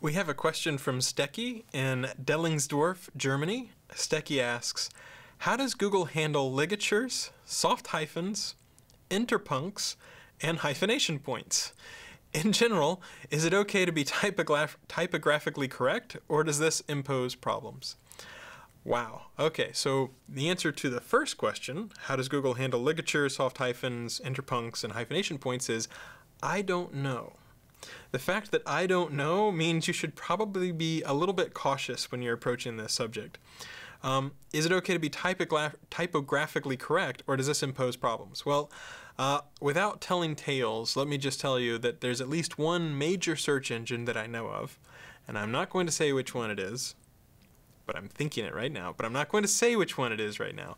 We have a question from Stecki in Delingsdorf, Germany. Stecki asks, how does Google handle ligatures, soft hyphens, interpuncts, and hyphenation points? In general, is it okay to be typograph typographically correct, or does this impose problems? Wow. Okay, so the answer to the first question, how does Google handle ligatures, soft hyphens, interpuncts, and hyphenation points, is I don't know. The fact that I don't know means you should probably be a little bit cautious when you're approaching this subject. Um, is it okay to be typographically correct, or does this impose problems? Well, uh, without telling tales, let me just tell you that there's at least one major search engine that I know of, and I'm not going to say which one it is, but I'm thinking it right now, but I'm not going to say which one it is right now.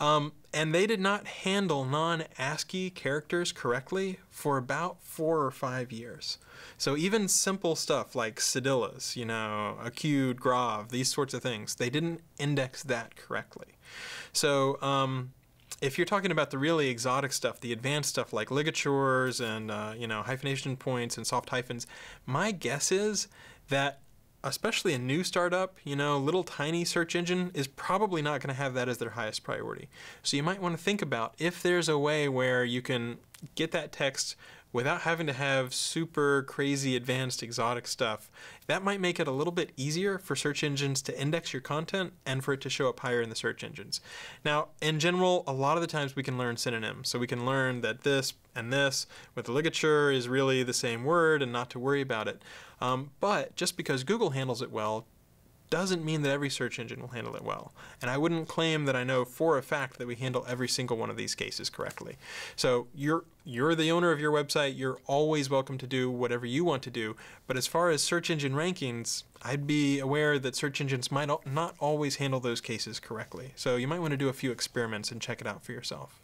Um, and they did not handle non-ASCII characters correctly for about four or five years. So even simple stuff like cedillas, you know, acute, grave, these sorts of things, they didn't index that correctly. So um, if you're talking about the really exotic stuff, the advanced stuff like ligatures and uh, you know hyphenation points and soft hyphens, my guess is that especially a new startup, you know, little tiny search engine is probably not going to have that as their highest priority. So you might want to think about if there's a way where you can get that text without having to have super crazy advanced exotic stuff. That might make it a little bit easier for search engines to index your content and for it to show up higher in the search engines. Now, in general, a lot of the times we can learn synonyms. So we can learn that this and this with the ligature is really the same word and not to worry about it. Um, but just because Google handles it well doesn't mean that every search engine will handle it well. And I wouldn't claim that I know for a fact that we handle every single one of these cases correctly. So you're you're the owner of your website, you're always welcome to do whatever you want to do, but as far as search engine rankings, I'd be aware that search engines might not always handle those cases correctly. So you might want to do a few experiments and check it out for yourself.